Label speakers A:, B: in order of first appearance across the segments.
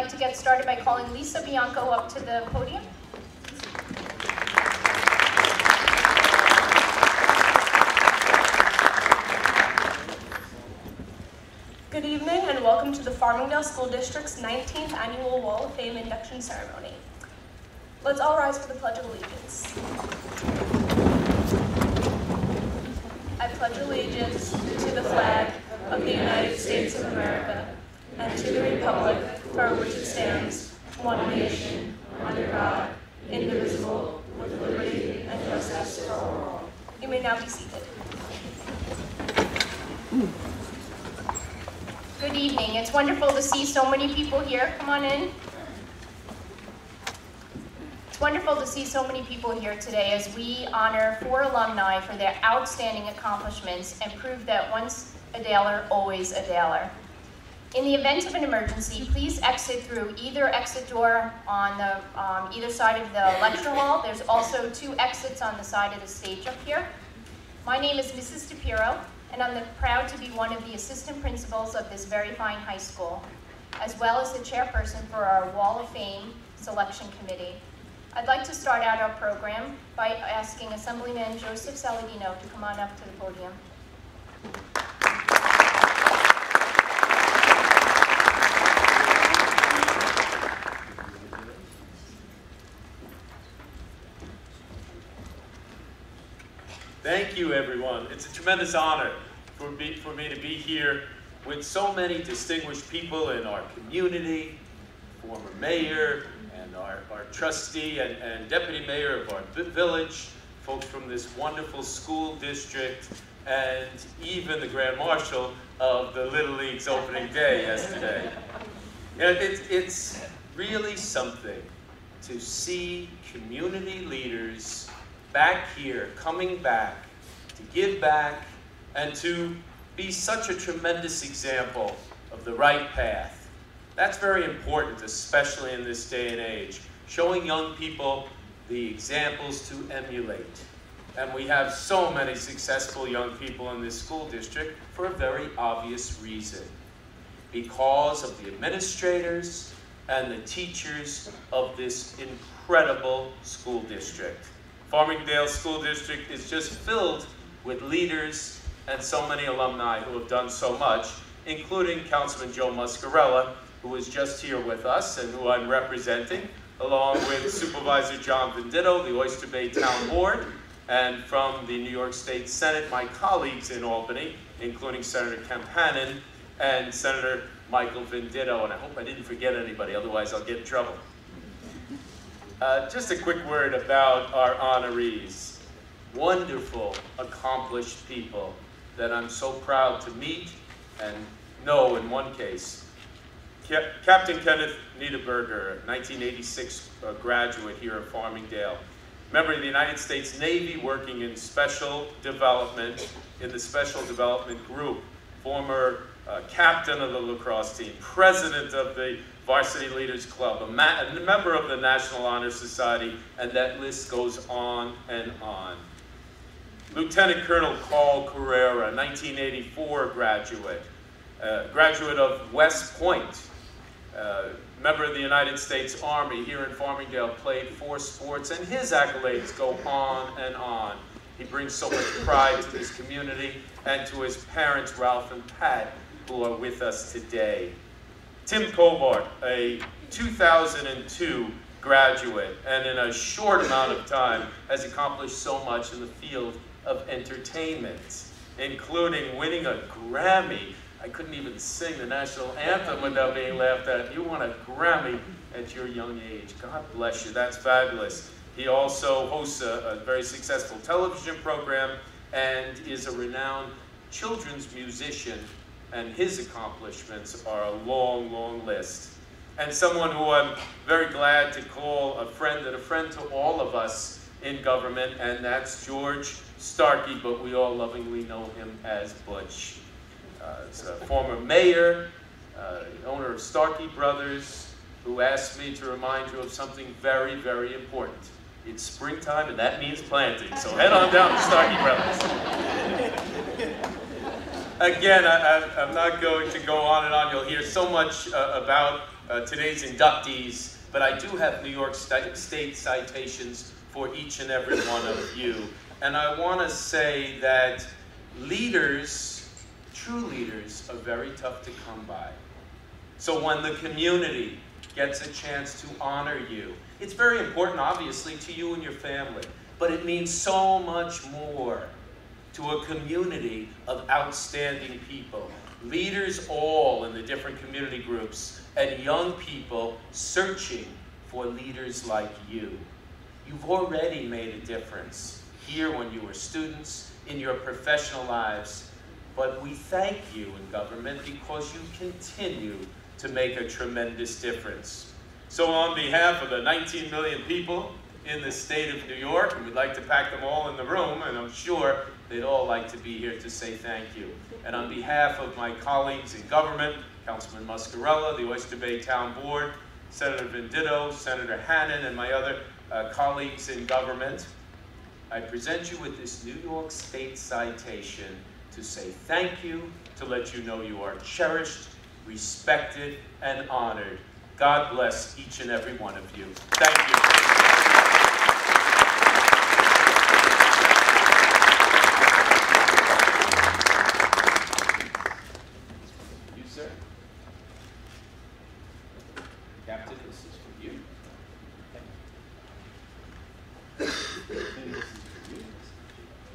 A: like to get started by calling Lisa Bianco up to the podium.
B: Good evening and welcome to the Farmingdale School District's 19th Annual Wall of Fame induction ceremony. Let's all rise for the Pledge of Allegiance. I pledge allegiance to the flag of the United States of America and to the republic for which it stands, one nation, under God, indivisible, with liberty and justice for all. You may now be seated.
A: Good evening. It's wonderful to see so many people here. Come on in. It's wonderful to see so many people here today as we honor four alumni for their outstanding accomplishments and prove that once a Daler, always a Daler. In the event of an emergency, please exit through either exit door on the um, either side of the lecture hall. There's also two exits on the side of the stage up here. My name is Mrs. DePiro, and I'm proud to be one of the assistant principals of this very fine high school, as well as the chairperson for our Wall of Fame selection committee. I'd like to start out our program by asking Assemblyman Joseph Saladino to come on up to the podium.
C: Thank you, everyone. It's a tremendous honor for me, for me to be here with so many distinguished people in our community, former mayor, and our, our trustee and, and deputy mayor of our village, folks from this wonderful school district, and even the Grand Marshal of the Little League's opening day yesterday. And it, it's really something to see community leaders back here, coming back, to give back, and to be such a tremendous example of the right path. That's very important, especially in this day and age, showing young people the examples to emulate. And we have so many successful young people in this school district for a very obvious reason. Because of the administrators and the teachers of this incredible school district. Farmingdale School District is just filled with leaders and so many alumni who have done so much, including Councilman Joe Muscarella, who is just here with us and who I'm representing, along with Supervisor John Venditto, the Oyster Bay Town Board, and from the New York State Senate, my colleagues in Albany, including Senator Kemp Hannon and Senator Michael Venditto, and I hope I didn't forget anybody, otherwise I'll get in trouble. Uh, just a quick word about our honorees. Wonderful, accomplished people that I'm so proud to meet and know in one case. Cap Captain Kenneth Niederberger, 1986 uh, graduate here at Farmingdale. Member of the United States Navy working in special development, in the special development group. Former uh, captain of the lacrosse team, president of the Varsity Leaders Club, a, a, member of the National Honor Society, and that list goes on and on. Lieutenant Colonel Carl Curriera, 1984 graduate, uh, graduate of West Point, uh, member of the United States Army here in Farmingdale, played four sports, and his accolades go on and on. He brings so much pride to his community and to his parents, Ralph and Pat, who are with us today. Tim Kubart, a 2002 graduate, and in a short amount of time has accomplished so much in the field of entertainment, including winning a Grammy. I couldn't even sing the national anthem without being laughed at. You won a Grammy at your young age. God bless you. That's fabulous. He also hosts a, a very successful television program and is a renowned children's musician and his accomplishments are a long, long list. And someone who I'm very glad to call a friend and a friend to all of us in government, and that's George Starkie, but we all lovingly know him as Butch. Uh, he's a former mayor, uh, owner of Starkie Brothers, who asked me to remind you of something very, very important. It's springtime, and that means planting, so head on down to Starkie Brothers. Again, I, am not going to go on and on. You'll hear so much uh, about uh, today's inductees, but I do have New York State citations for each and every one of you. And I want to say that leaders, true leaders, are very tough to come by. So when the community gets a chance to honor you, it's very important, obviously, to you and your family, but it means so much more to a community of outstanding people. Leaders all in the different community groups and young people searching for leaders like you. You've already made a difference here when you were students, in your professional lives, but we thank you in government because you continue to make a tremendous difference. So on behalf of the 19 million people in the state of New York, and we'd like to pack them all in the room, and I'm sure they'd all like to be here to say thank you. And on behalf of my colleagues in government, Councilman Muscarella, the Oyster Bay Town Board, Senator Venditto, Senator Hannon, and my other uh, colleagues in government, I present you with this New York State citation to say thank you, to let you know you are cherished, respected, and honored. God bless each and every one of you. Thank. You, sir. Captain, this is for you. And this is for you.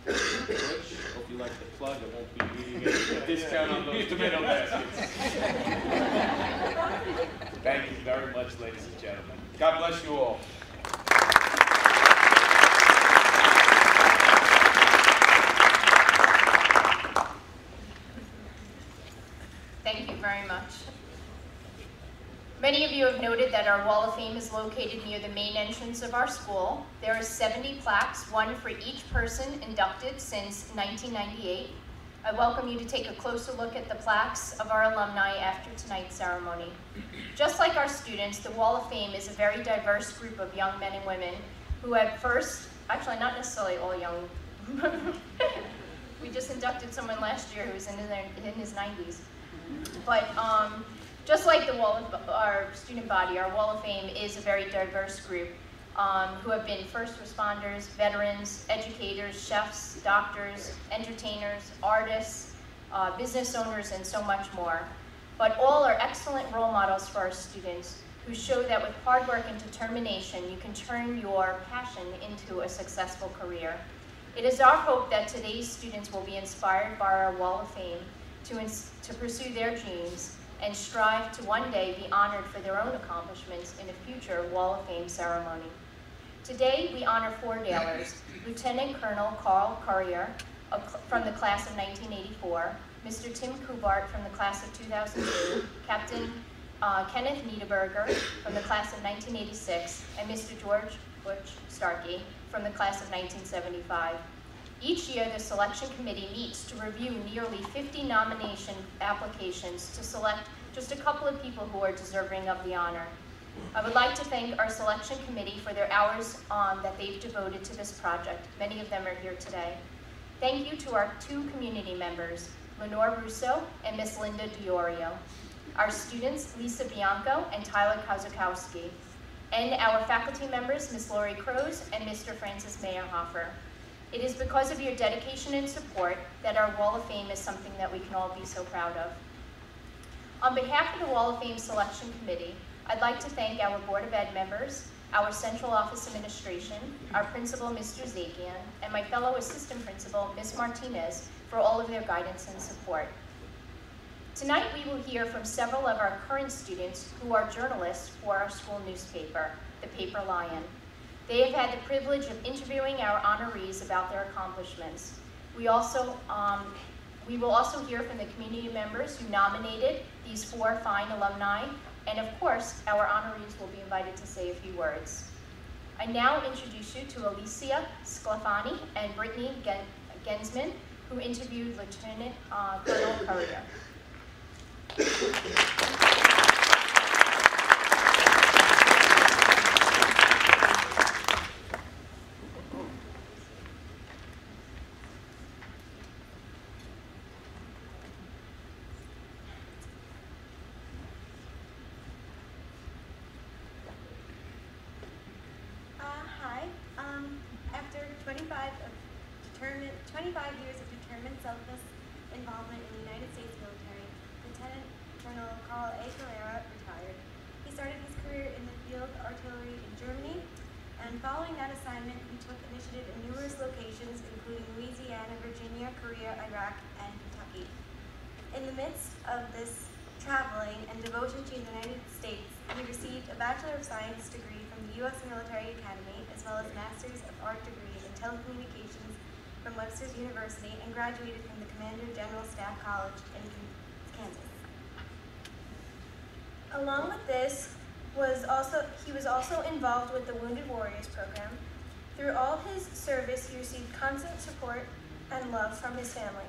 C: Butch, hope you like the plug. I won't be needing a discount on those tomato baskets. Thank you very much, ladies and gentlemen. God bless you all.
A: Thank you very much. Many of you have noted that our Wall of Fame is located near the main entrance of our school. There are 70 plaques, one for each person inducted since 1998. I welcome you to take a closer look at the plaques of our alumni after tonight's ceremony. Just like our students, the Wall of Fame is a very diverse group of young men and women who at first, actually not necessarily all young, we just inducted someone last year who was in, their, in his 90s. But um, just like the wall of our student body, our Wall of Fame is a very diverse group um, who have been first responders, veterans, educators, chefs, doctors, entertainers, artists, uh, business owners, and so much more. But all are excellent role models for our students who show that with hard work and determination, you can turn your passion into a successful career. It is our hope that today's students will be inspired by our Wall of Fame to, to pursue their dreams and strive to one day be honored for their own accomplishments in a future Wall of Fame ceremony. Today, we honor four Dalers, Lieutenant Colonel Carl Curriera from the class of 1984, Mr. Tim Kubart from the class of 2002, Captain uh, Kenneth Niederberger from the class of 1986, and Mr. George Butch Starkie from the class of 1975. Each year, the selection committee meets to review nearly 50 nomination applications to select just a couple of people who are deserving of the honor. I would like to thank our selection committee for their hours um, that they've devoted to this project. Many of them are here today. Thank you to our two community members, Lenore Russo and Miss Linda Diorio, our students, Lisa Bianco and Tyler Kozakowski, and our faculty members, Miss Lori Crows and Mr. Francis Meyerhofer. It is because of your dedication and support that our Wall of Fame is something that we can all be so proud of. On behalf of the Wall of Fame Selection Committee, I'd like to thank our Board of Ed members, our Central Office Administration, our Principal, Mr. Zakian, and my fellow Assistant Principal, Ms. Martinez, for all of their guidance and support. Tonight we will hear from several of our current students who are journalists for our school newspaper, the Paper Lion. They have had the privilege of interviewing our honorees about their accomplishments. We also um, we will also hear from the community members who nominated these four fine alumni, and of course, our honorees will be invited to say a few words. I now introduce you to Alicia Sclafani and Brittany Gen Gensman, who interviewed Lieutenant uh, Colonel
D: Curriera. 25 years of determined selfless involvement in the United States military, Lieutenant Colonel Carl A. Curriera retired. He started his career in the field artillery in Germany, and following that assignment, he took initiative in numerous locations, including Louisiana, Virginia, Korea, Iraq, and Kentucky. In the midst of this traveling and devotion to the United States, he received a Bachelor of Science degree from the U.S. Military Academy, as well as Master's of Art degree in Telecommunications from Webster's University, and graduated from the Commander General Staff College in Kansas. Along with this, was also he was also involved with the Wounded Warriors program. Through all his service, he received constant support and love from his family.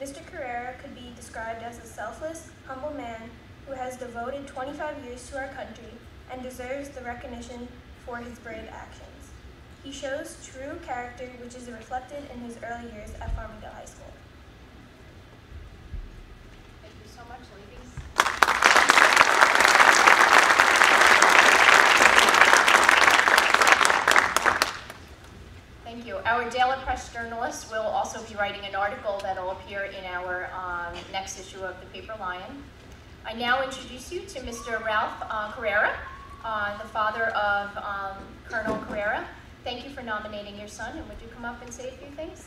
D: Mr. Curriera could be described as a selfless, humble man who has devoted 25 years to our country and deserves the recognition for his brave actions. He shows true character, which is reflected in his early years at Farmingdale High School.
A: Thank you so much, ladies. Thank you. Our Daily Press journalist will also be writing an article that will appear in our um, next issue of the Paper Lion. I now introduce you to Mr. Ralph uh, Curriera, uh, the father of um, Colonel Curriera. Thank you for nominating your son, and would you come up and say a few things?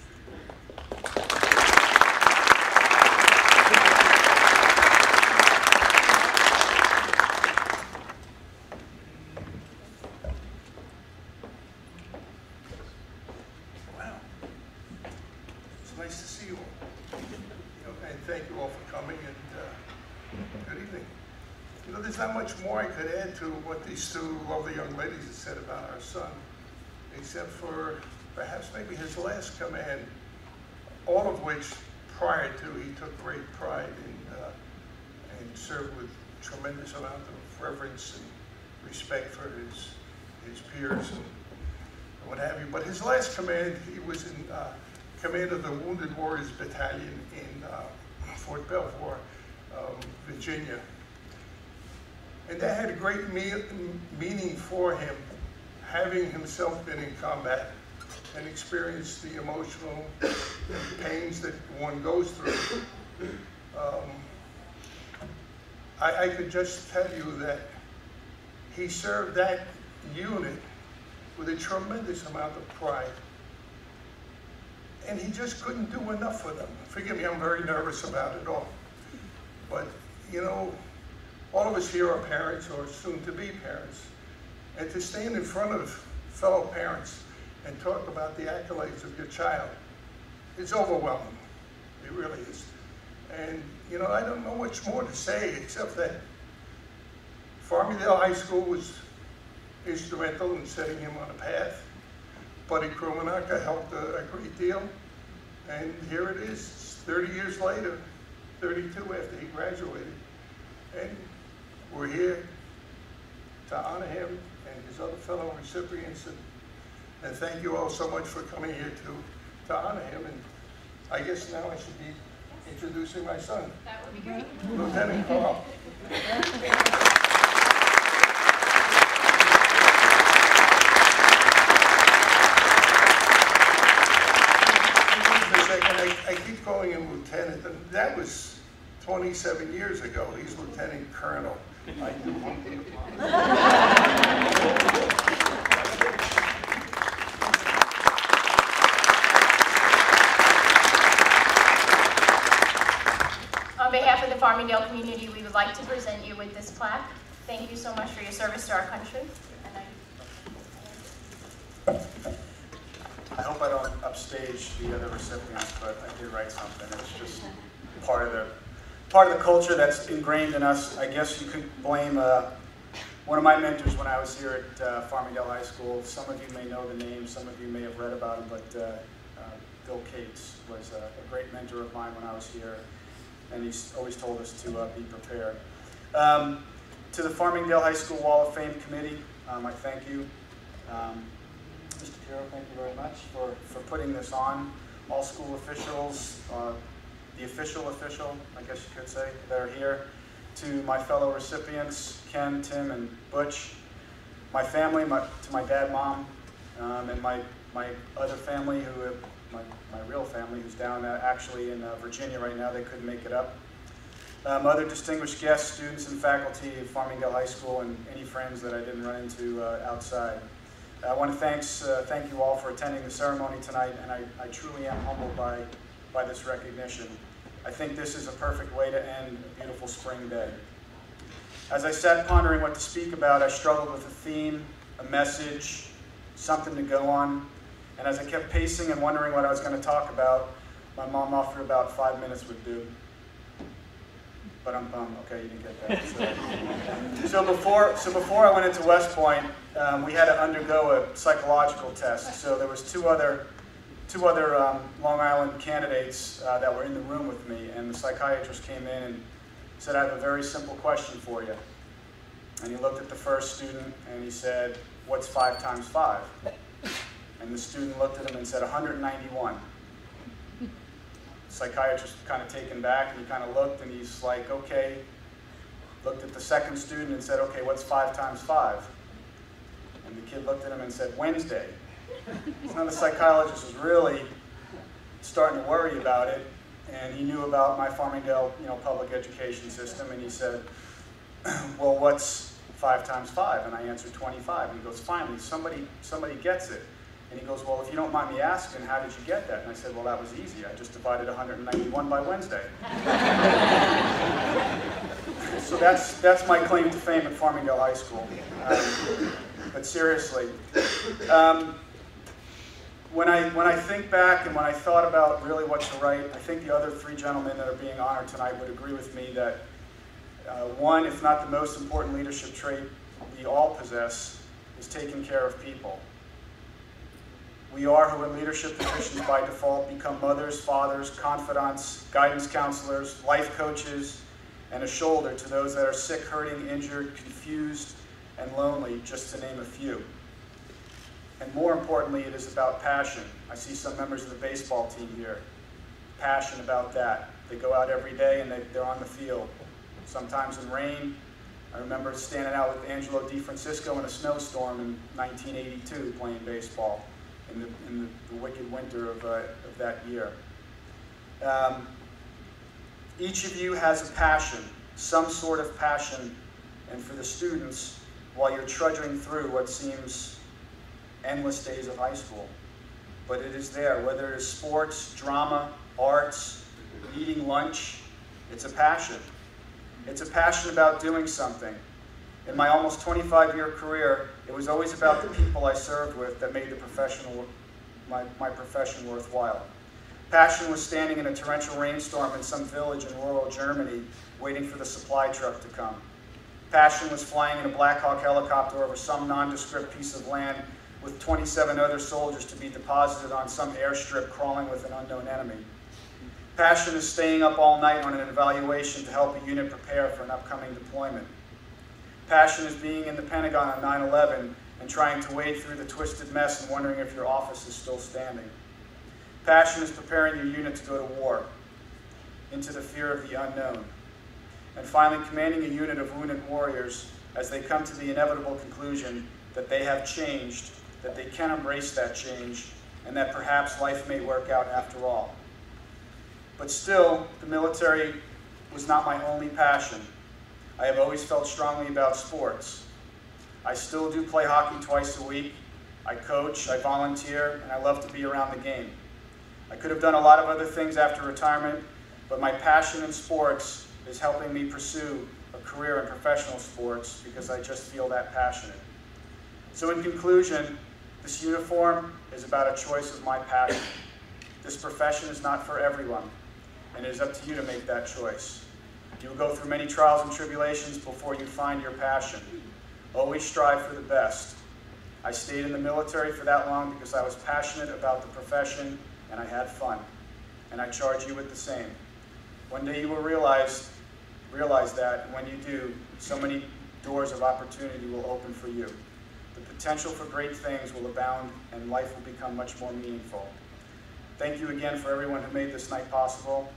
E: Wow. It's nice to see you all. And thank you all for coming and uh, good evening. You know, there's not much more I could add to what these two lovely young ladies have said about our son, except for perhaps maybe his last command, all of which prior to he took great pride in uh, and served with tremendous amount of reverence and respect for his his peers and what have you. But his last command, he was in uh, command of the Wounded Warriors Battalion in uh, Fort Belvoir, um, Virginia. And that had a great me- meaning for him, having himself been in combat and experienced the emotional pains that one goes through. Um, I, I could just tell you that he served that unit with a tremendous amount of pride. And he just couldn't do enough for them. Forgive me, I'm very nervous about it all. But, you know, all of us here are parents or soon to be parents. And to stand in front of fellow parents and talk about the accolades of your child is overwhelming. It really is. And, you know, I don't know much more to say except that Farmingdale High School was instrumental in setting him on a path. Buddy Krumenaka helped a, a great deal. And here it is, 30 years later, 32 after he graduated. And we're here to honor him and his other fellow recipients. And, and thank you all so much for coming here to, to honor him. And I guess now I should be introducing my son,
A: That would be great.
E: Lieutenant Carl. For I, I keep calling him lieutenant, and that was 27 years ago. He's lieutenant colonel. I do want him.
A: On behalf of the Farmingdale community, we would like to present you with this plaque. Thank you so much for your service to our country. I
F: hope I don't upstage the other recipients, but I did write something. It's just part of the part of the culture that's ingrained in us. I guess you could blame uh, one of my mentors when I was here at uh, Farmingdale High School. Some of you may know the name, some of you may have read about him, but uh, uh, Bill Cates was a, a great mentor of mine when I was here, and he's always told us to uh, be prepared. Um, to the Farmingdale High School Wall of Fame Committee, um, I thank you. Um, Mr. Piero, thank you very much for, for putting this on. All school officials, uh, the official official, I guess you could say, that are here. To my fellow recipients, Ken, Tim, and Butch. My family, my, to my dad, mom, um, and my, my other family who have my, my real family, who's down uh, actually in uh, Virginia right now. They couldn't make it up. Um, other distinguished guests, students and faculty of Farmingdale High School, and any friends that I didn't run into uh, outside. I want to thanks, uh, thank you all for attending the ceremony tonight, and I, I truly am humbled by, by this recognition. I think this is a perfect way to end a beautiful spring day. As I sat pondering what to speak about, I struggled with a theme, a message, something to go on, and as I kept pacing and wondering what I was going to talk about, my mom offered about five minutes would do but I'm bummed. Okay, you didn't get that. So, so before, so before I went into West Point, um, we had to undergo a psychological test. So there was two other, two other um, Long Island candidates uh, that were in the room with me, and the psychiatrist came in and said, "I have a very simple question for you." And he looked at the first student and he said, "What's five times five?" And the student looked at him and said, "191." psychiatrist kind of taken back and he kind of looked and he's like, okay, looked at the second student and said, okay, what's five times five? And the kid looked at him and said, Wednesday. So now the psychologist was really starting to worry about it and he knew about my Farmingdale you know, public education system and he said, well, what's five times five? And I answered 25. And he goes, finally, somebody, somebody gets it. And he goes, well, if you don't mind me asking, how did you get that? And I said, well, that was easy. I just divided 191 by Wednesday. so that's, that's my claim to fame at Farmingdale High School. Um, but seriously, um, when, I, when I think back and when I thought about really what to write, I think the other three gentlemen that are being honored tonight would agree with me that uh, one, if not the most important leadership trait we all possess, is taking care of people. We are who in leadership positions by default become mothers, fathers, confidants, guidance counselors, life coaches, and a shoulder to those that are sick, hurting, injured, confused, and lonely, just to name a few. And more importantly, it is about passion. I see some members of the baseball team here. Passion about that. They go out every day and they, they're on the field. Sometimes in rain. I remember standing out with Angelo DeFrancisco in a snowstorm in 1982 playing baseball in the, in the, the wicked winter of, uh, of that year. Um, each of you has a passion, some sort of passion, and for the students, while you're trudging through what seems endless days of high school. But it is there, whether it is sports, drama, arts, eating lunch, it's a passion. It's a passion about doing something. In my almost 25 year career, it was always about the people I served with that made the professional, my, my profession worthwhile. Passion was standing in a torrential rainstorm in some village in rural Germany, waiting for the supply truck to come. Passion was flying in a Black Hawk helicopter over some nondescript piece of land with 27 other soldiers to be deposited on some airstrip crawling with an unknown enemy. Passion is staying up all night on an evaluation to help a unit prepare for an upcoming deployment. Passion is being in the Pentagon on 9-11 and trying to wade through the twisted mess and wondering if your office is still standing. Passion is preparing your unit to go to war, into the fear of the unknown. And finally, commanding a unit of wounded warriors as they come to the inevitable conclusion that they have changed, that they can embrace that change, and that perhaps life may work out after all. But still, the military was not my only passion. I have always felt strongly about sports. I still do play hockey twice a week. I coach, I volunteer, and I love to be around the game. I could have done a lot of other things after retirement, but my passion in sports is helping me pursue a career in professional sports because I just feel that passionate. So in conclusion, this uniform is about a choice of my passion. This profession is not for everyone, and it is up to you to make that choice. You will go through many trials and tribulations before you find your passion. Always strive for the best. I stayed in the military for that long because I was passionate about the profession and I had fun. And I charge you with the same. One day you will realize, realize that, and when you do, so many doors of opportunity will open for you. The potential for great things will abound and life will become much more meaningful. Thank you again for everyone who made this night possible.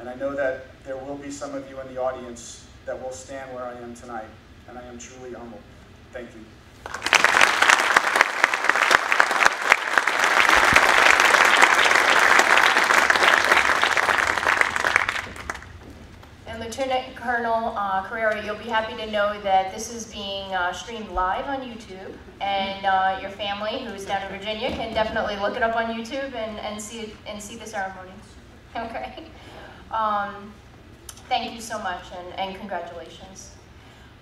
F: And I know that there will be some of you in the audience that will stand where I am tonight. And I am truly humbled. Thank you.
A: Lieutenant Colonel uh, Curriera, you'll be happy to know that this is being uh, streamed live on YouTube, and uh, your family, who's down in Virginia, can definitely look it up on YouTube and, and see it, and see the ceremony. Okay. Um, thank you so much, and, and congratulations.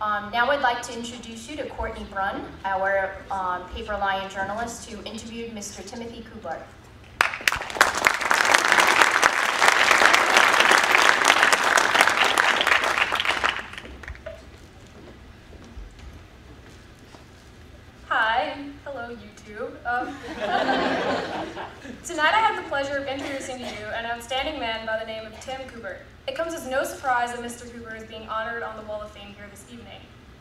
A: Um, now I'd like to introduce you to Courtney Brunn, our um, Paper Lion journalist who interviewed Mr. Timothy Kubart.
B: Hi, hello YouTube. Um, tonight I have the pleasure of introducing to you an outstanding man by the name of Tim Kubart. It comes as no surprise that Mr. Kubart is being honored on the Wall of Fame here this evening.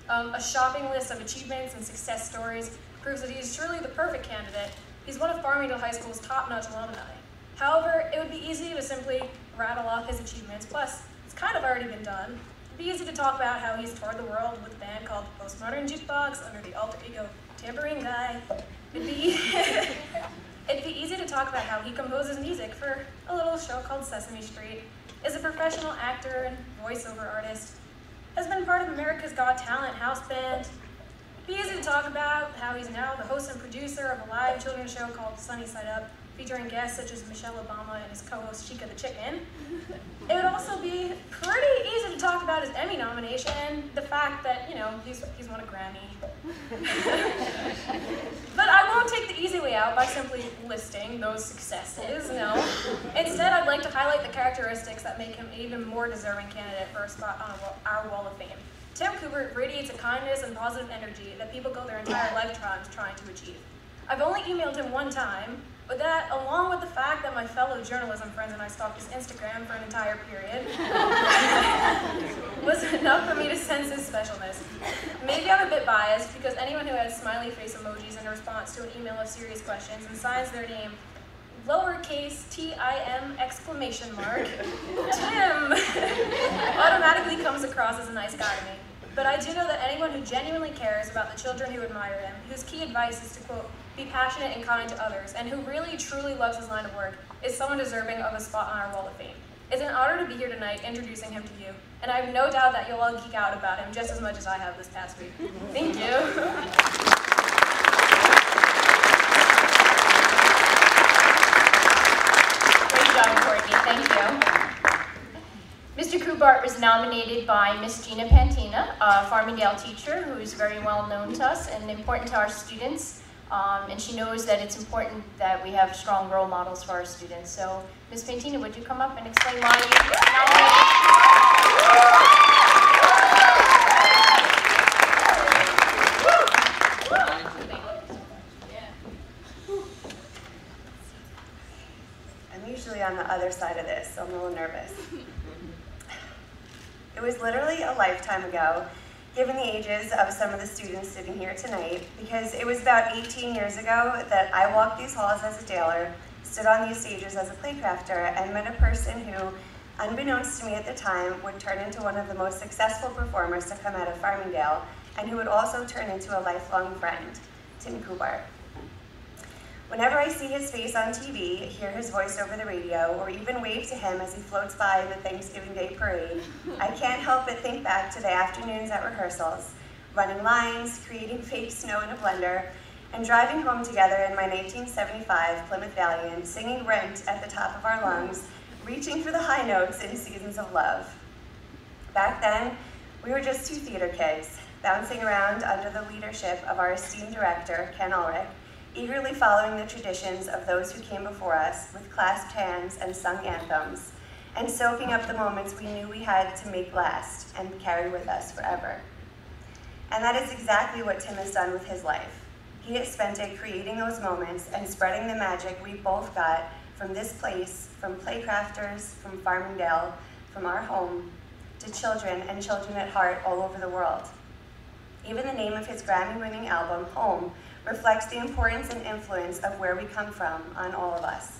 B: Um, a shopping list of achievements and success stories proves that he is truly the perfect candidate. He's one of Farmingdale High School's top-notch alumni. However, it would be easy to simply rattle off his achievements, plus it's kind of already been done. It'd be easy to talk about how he's toured the world with a band called Postmodern Jukebox under the alter ego Tambourine Guy. It'd be, it'd be easy to talk about how he composes music for a little show called Sesame Street, is a professional actor and voiceover artist, has been part of America's Got Talent house band. It'd be easy to talk about how he's now the host and producer of a live children's show called Sunny Side Up, featuring guests such as Michelle Obama and his co-host Chica the Chicken. It would also be pretty easy to talk about his Emmy nomination the fact that, you know, he's, he's won a Grammy. won't take the easy way out by simply listing those successes, no. Instead, I'd like to highlight the characteristics that make him an even more deserving candidate for a spot on our Wall of Fame. Tim Cooper radiates a kindness and positive energy that people go their entire lifetimes trying to achieve. I've only emailed him one time, but that, along with the fact that my fellow journalism friends and I stalked his Instagram for an entire period, was enough for me to sense his specialness. Maybe I'm a bit biased because anyone who has smiley face emojis in response to an email of serious questions and signs their name lowercase T-I-M exclamation mark, Tim, automatically comes across as a nice guy to me. But I do know that anyone who genuinely cares about the children who admire him, whose key advice is to, quote, be passionate and kind to others, and who really truly loves his line of work, is someone deserving of a spot on our Wall of Fame. It's an honor to be here tonight introducing him to you, and I have no doubt that you'll all geek out about him just as much as I have this past week. Thank you.
A: Kubart was nominated by Miss Gina Pantina, a Farmingdale teacher who's very well known to us and important to our students. Um, and she knows that it's important that we have strong role models for our students. So, Ms. Pantina, would you come up and explain why you?
G: I'm usually on the other side of this, so I'm a little nervous. It was literally a lifetime ago, given the ages of some of the students sitting here tonight, because it was about 18 years ago that I walked these halls as a Daler, stood on these stages as a playcrafter, and met a person who, unbeknownst to me at the time, would turn into one of the most successful performers to come out of Farmingdale, and who would also turn into a lifelong friend, Tim Kubart. Whenever I see his face on TV, hear his voice over the radio, or even wave to him as he floats by the Thanksgiving Day parade, I can't help but think back to the afternoons at rehearsals, running lines, creating fake snow in a blender, and driving home together in my 1975 Plymouth Valiant, singing Rent at the top of our lungs, reaching for the high notes in Seasons of Love. Back then, we were just two theater kids, bouncing around under the leadership of our esteemed director, Ken Ulrich, eagerly following the traditions of those who came before us with clasped hands and sung anthems, and soaking up the moments we knew we had to make last and carry with us forever. And that is exactly what Tim has done with his life. He has spent it creating those moments and spreading the magic we both got from this place, from playcrafters, from Farmingdale, from our home, to children and children at heart all over the world. Even the name of his Grammy-winning album, Home, reflects the importance and influence of where we come from on all of us.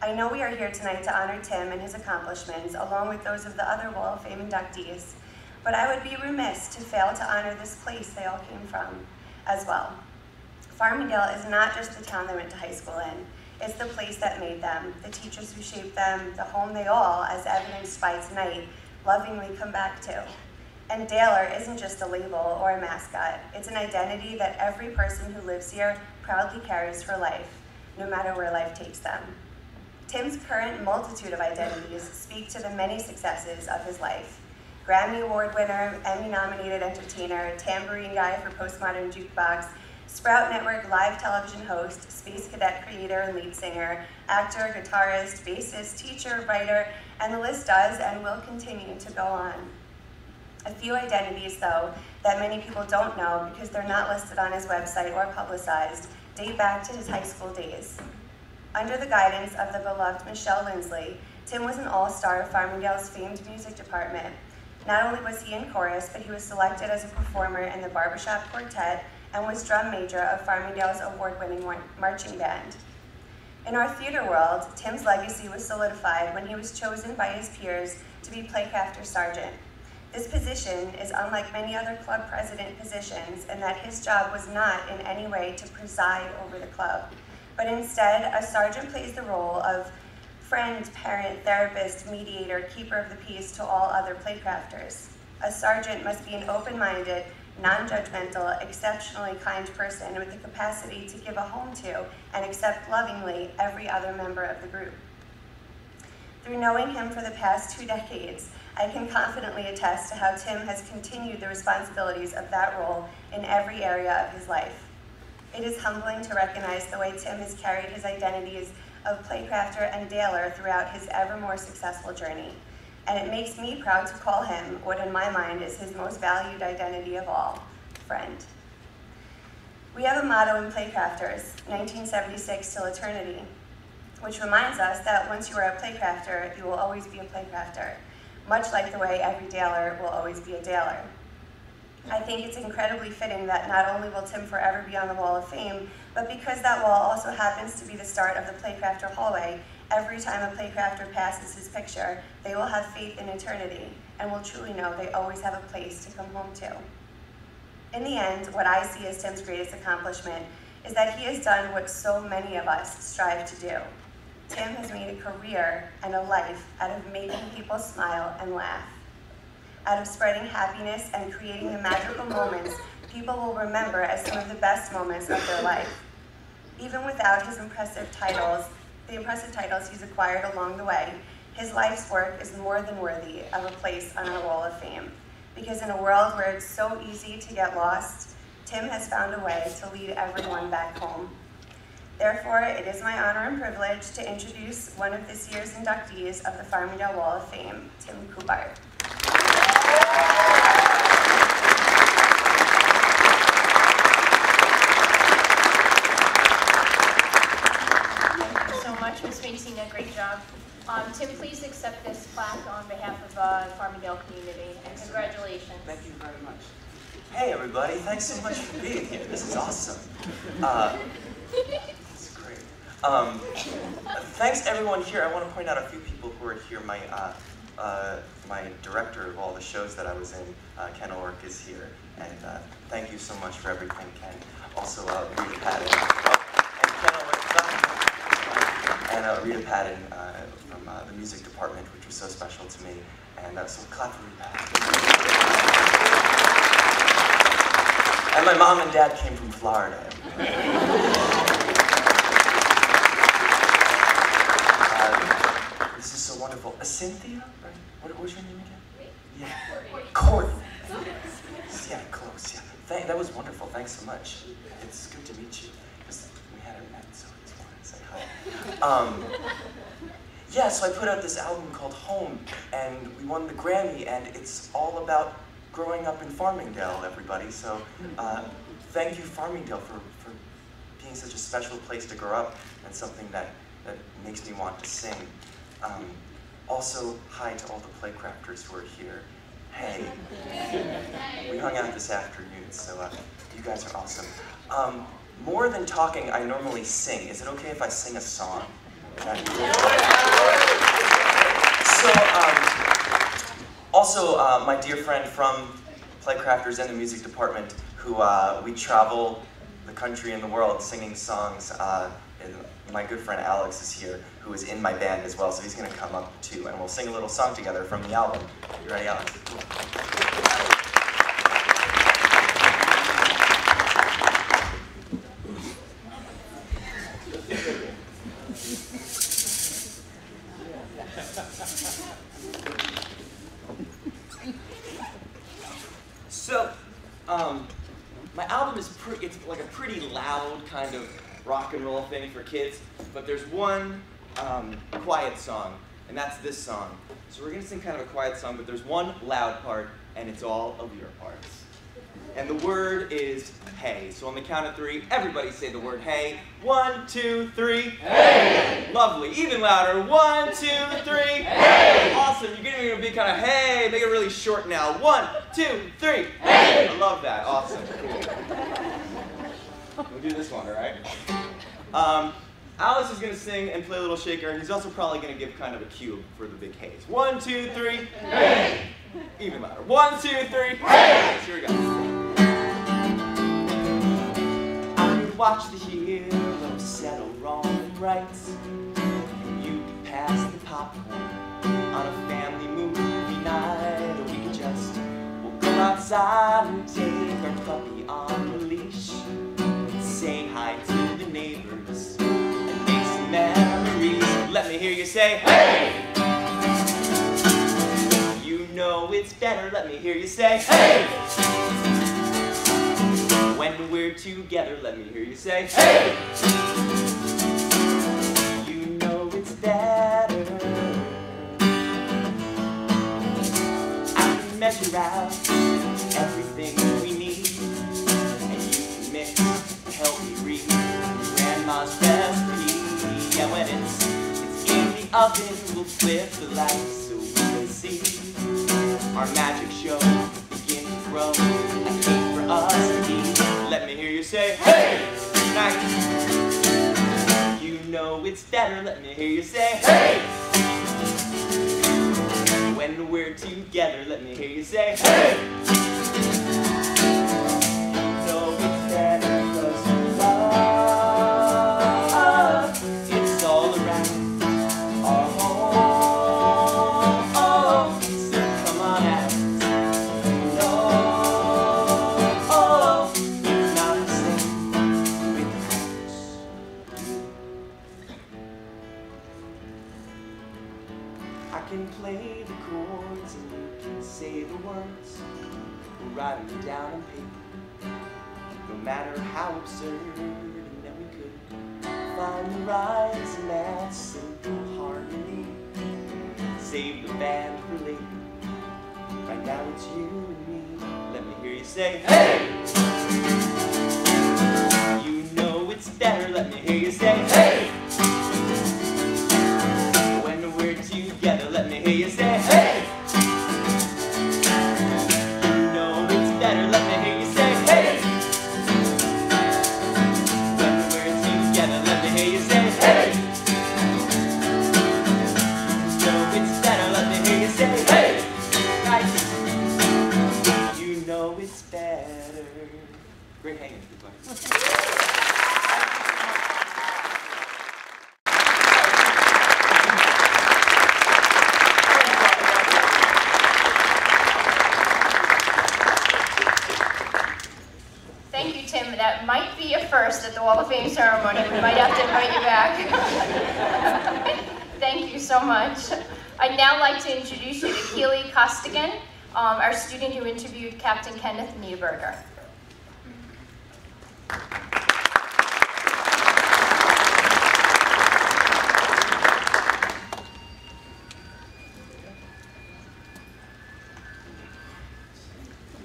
G: I know we are here tonight to honor Tim and his accomplishments, along with those of the other Wall of Fame inductees, but I would be remiss to fail to honor this place they all came from as well. Farmingdale is not just the town they went to high school in, it's the place that made them, the teachers who shaped them, the home they all, as evidenced by tonight, lovingly come back to. And Daler isn't just a label or a mascot, it's an identity that every person who lives here proudly carries for life, no matter where life takes them. Tim's current multitude of identities speak to the many successes of his life. Grammy Award winner, Emmy nominated entertainer, tambourine guy for Postmodern Jukebox, Sprout Network live television host, Space Cadet creator and lead singer, actor, guitarist, bassist, teacher, writer, and the list does and will continue to go on. A few identities, though, that many people don't know because they're not listed on his website or publicized, date back to his high school days. Under the guidance of the beloved Michelle Lindsley, Tim was an all-star of Farmingdale's famed music department. Not only was he in chorus, but he was selected as a performer in the barbershop quartet and was drum major of Farmingdale's award-winning marching band. In our theater world, Tim's legacy was solidified when he was chosen by his peers to be Playcrafter Sergeant. This position is unlike many other club president positions in that his job was not in any way to preside over the club, but instead a sergeant plays the role of friend, parent, therapist, mediator, keeper of the peace to all other playcrafters. A sergeant must be an open-minded, non-judgmental, exceptionally kind person with the capacity to give a home to and accept lovingly every other member of the group. Through knowing him for the past two decades, I can confidently attest to how Tim has continued the responsibilities of that role in every area of his life. It is humbling to recognize the way Tim has carried his identities of Playcrafter and Daler throughout his ever more successful journey. And it makes me proud to call him what in my mind is his most valued identity of all, friend. We have a motto in Playcrafters, 1976 till eternity, which reminds us that once you are a Playcrafter, you will always be a Playcrafter, much like the way every Daler will always be a Daler. I think it's incredibly fitting that not only will Tim forever be on the Wall of Fame, but because that wall also happens to be the start of the Playcrafter hallway, every time a Playcrafter passes his picture, they will have faith in eternity and will truly know they always have a place to come home to. In the end, what I see as Tim's greatest accomplishment is that he has done what so many of us strive to do. Tim has made a career and a life out of making people smile and laugh out of spreading happiness and creating the magical moments people will remember as some of the best moments of their life. Even without his impressive titles, the impressive titles he's acquired along the way, his life's work is more than worthy of a place on our wall of fame. Because in a world where it's so easy to get lost, Tim has found a way to lead everyone back home. Therefore, it is my honor and privilege to introduce one of this year's inductees of the Farmingdale Wall of Fame, Tim Kubart.
A: a great job. Um, Tim, please accept this plaque on behalf of uh, Farmingdale community, and congratulations.
H: Thank you very much. Hey, everybody. Thanks so much for being here. This is awesome. Uh, this is great. Um, thanks, everyone here. I want to point out a few people who are here. My uh, uh, my director of all the shows that I was in, uh, Ken Ork, is here. And uh, thank you so much for everything, Ken. Also, uh, Rita Patton. And Ken Ork, and uh, Rita Patton from the music department, which was so special to me. And so clap for Rita Patton. And my mom and dad came from Florida. this is wonderful. Cynthia? What, was your name again? Yeah. Courtney. Yeah, close. Yeah. Thank, that was wonderful. Thanks so much. It's good to meet you. Because we hadn't met, so I just wanted to say hi. Um, yeah, so I put out this album called Home, and we won the Grammy, and it's all about growing up in Farmingdale, everybody. So uh, thank you, Farmingdale, for, for being such a special place to grow up and something that, that makes me want to sing. Um, also, hi to all the playcrafters who are here. Hey, we hung out this afternoon, so uh, you guys are awesome. Um, more than talking, I normally sing. Is it okay if I sing a song? So, um, also, uh, my dear friend from Playcrafters and the music department, who uh, we travel the country and the world singing songs, uh,
I: And my good friend Alex is here, who is in my band as well, so he's gonna come up too, and we'll sing a little song together from the album. You ready, Alex? So, um, my album is pretty, it's like a pretty loud kind of rock and roll thing for kids, but there's one um, quiet song, and that's this song. So we're gonna sing kind of a quiet song, but there's one loud part, and it's all of your parts. And the word is hey. So on the count of three, everybody say the word hey. One, two, three. Hey! Lovely. Even louder. One, two, three. Hey! Awesome. You're getting to be kind of hey. Make it really short now. One, two, three. Hey! I love that. Awesome. Cool. We'll do this one, all right? Um, Alex is going to sing and play a little shaker, and he's also probably going to give kind of a cue for the big haze. One, two, three. Hey! Even louder. One, two, three. Hey! Here we go. I watch the heroes settle wrong and right. And you pass the popcorn on a family movie night. Or we could just we'll go outside and take our puppy say, hey! You know it's better, let me hear you say, hey! When we're together, let me hear you say, hey! You know it's better. I can measure out everything we need, and you can mix, help me read Grandma's recipe. And when it's the oven, we'll flip the lights so we can see our magic show begin to grow. A cake for us to eat. Let me hear you say, hey! Nice. You know it's better, let me hear you say, hey! When we're together, let me hear you say, hey!
A: Student who interviewed Captain Kenneth Niederberger.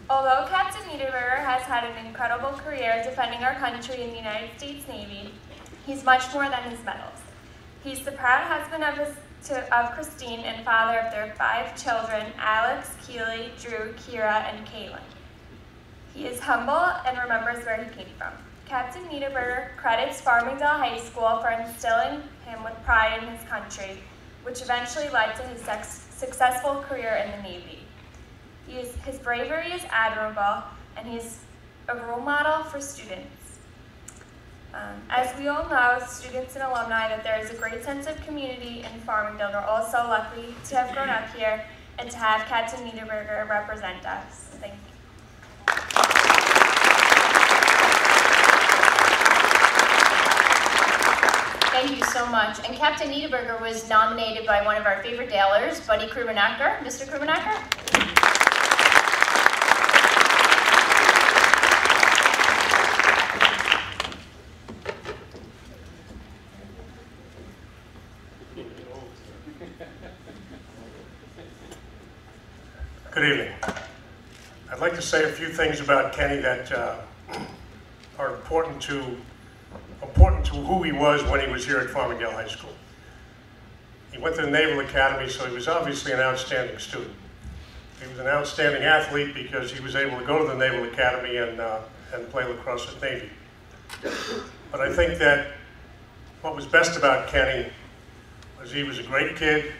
J: Although Captain Niederberger has had an incredible career defending our country in the United States Navy, he's much more than his medals. He's the proud husband of, his, to, of Christine and father of their five children, Alex, Keely, Drew, Kira, and Caitlin. He is humble and remembers where he came from. Captain Niederberger credits Farmingdale High School for instilling him with pride in his country, which eventually led to his successful career in the Navy. Is, his bravery is admirable, and he is a role model for students.
D: Um, as we all know, students and alumni, that there is a great sense of community in Farmingdale. We're all so lucky to have grown up here and to have Captain Niederberger represent us. Thank you.
A: Thank you so much. And Captain Niederberger was nominated by one of our favorite Dalers, Buddy Krumenacker. Mr. Krumenacker?
K: Good evening. I'd like to say a few things about Kenny that uh, are important to important to who he was when he was here at Farmingdale High School. He went to the Naval Academy, so he was obviously an outstanding student. He was an outstanding athlete because he was able to go to the Naval Academy and, uh, and play lacrosse at Navy. But I think that what was best about Kenny was he was a great kid.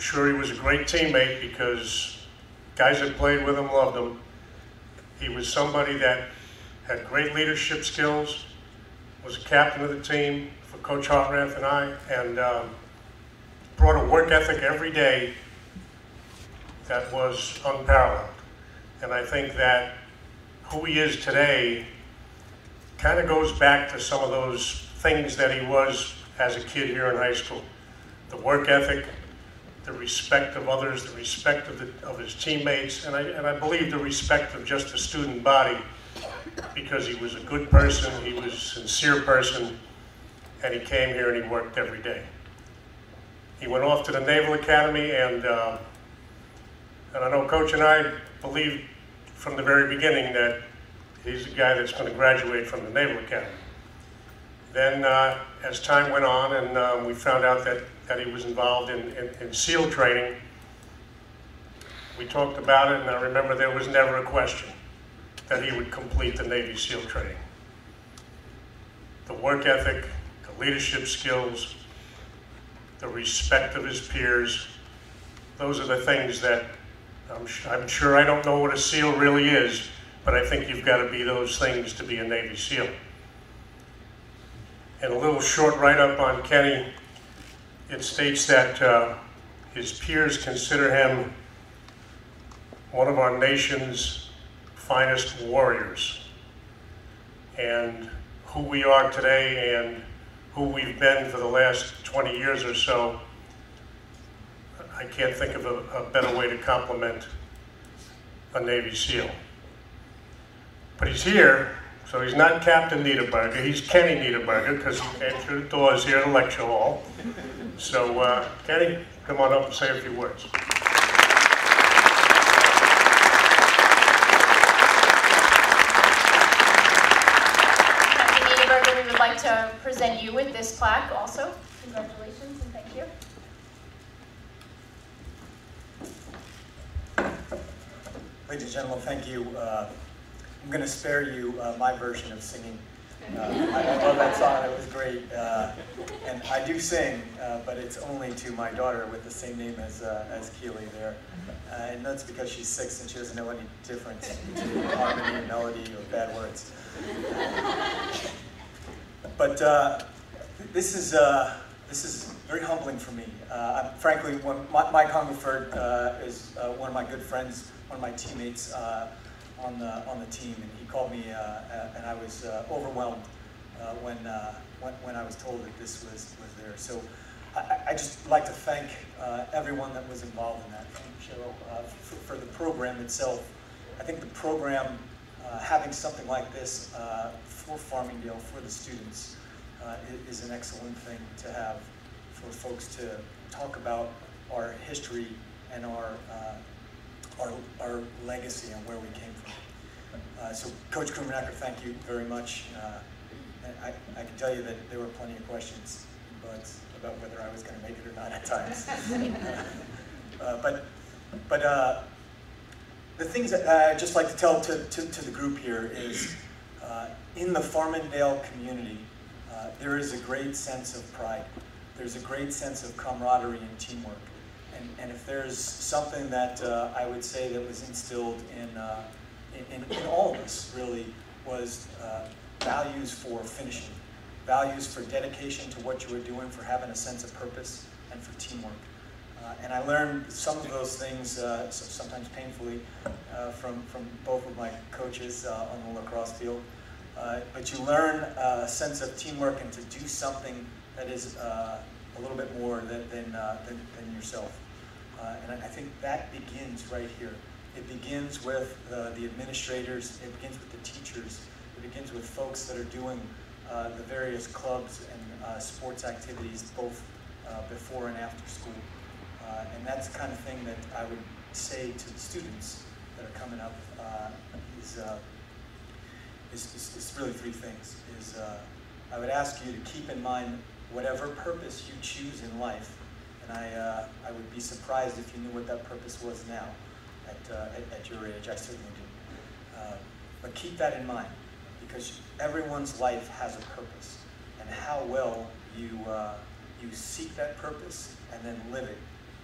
K: Sure he was a great teammate because guys that played with him loved him. He was somebody that had great leadership skills, was a captain of the team for Coach Hartranft and I, and um, brought a work ethic every day that was unparalleled. And I think that who he is today kind of goes back to some of those things that he was as a kid here in high school. The work ethic, the respect of others, the respect of, the, of his teammates, and I, and I believe the respect of just the student body because he was a good person, he was a sincere person, and he came here and he worked every day. He went off to the Naval Academy, and, uh, and I know Coach and I believed from the very beginning that he's a guy that's going to graduate from the Naval Academy. Then, uh, as time went on, and uh, we found out that, that he was involved in, in, in SEAL training, we talked about it, and I remember there was never a question that he would complete the Navy SEAL training. The work ethic, the leadership skills, the respect of his peers, those are the things that I'm, I'm sure I don't know what a SEAL really is, but I think you've got to be those things to be a Navy SEAL. And a little short write-up on Kenny, it states that uh, his peers consider him one of our nation's finest warriors. And who we are today and who we've been for the last 20 years or so, I can't think of a, a better way to compliment a Navy SEAL. But he's here, so he's not Captain Niederberger, he's Kenny Niederberger, because he came through the doors here at the lecture hall. So, uh, Kenny, come on up and say a few words.
A: Captain Niederberger, we would like to present you with this plaque also. Congratulations and thank you.
L: Ladies and gentlemen, thank you. Uh, I'm going to spare you uh, my version of singing. Uh, I love that song, it was great. Uh, and I do sing, uh, but it's only to my daughter with the same name as, uh, as Keely there. Uh, and that's because she's six and she doesn't know any difference between harmony and melody or bad words. But uh, this is this is very humbling for me. Uh, frankly, when Mike Hungerford uh, is uh, one of my good friends, one of my teammates on the on the team, and called me, uh, uh, and I was uh, overwhelmed when, when when I was told that this was was there. So. I, I just like to thank everyone that was involved in that. Thank Cheryl for, for the program itself. I think the program, uh, having something like this uh, for Farmingdale, for the students, uh, is an excellent thing to have for folks to talk about our history and our, our, our legacy and where we came from. Uh, so Coach Krumenacker, thank you very much. Uh, I, I can tell you that there were plenty of questions, but about whether I was going to make it or not at times. uh, but but uh, the things that I'd just like to tell to, to, to the group here is uh, in the Farmingdale community, uh, there is a great sense of pride. There's a great sense of camaraderie and teamwork. And, and if there's something that uh, I would say that was instilled in, uh, in, in, in all of us, really, was uh, values for finishing, values for dedication to what you were doing, for having a sense of purpose, and for teamwork. Uh, and I learned some of those things, uh, sometimes painfully, uh, from, from both of my coaches uh, on the lacrosse field. Uh, but you learn a sense of teamwork and to do something that is a little bit more than, than, than, than yourself. and I think that begins right here. It begins with the administrators, it begins with the teachers, it begins with folks that are doing the various clubs and sports activities both before and after school. Uh, and that's the kind of thing that I would say to the students that are coming up uh, is, uh, is, is, is, really three things. Is uh, I would ask you to keep in mind whatever purpose you choose in life, and I, uh, I would be surprised if you knew what that purpose was now at, uh, at, at, your age. I certainly do. but keep that in mind because everyone's life has a purpose, and how well you, you seek that purpose and then live it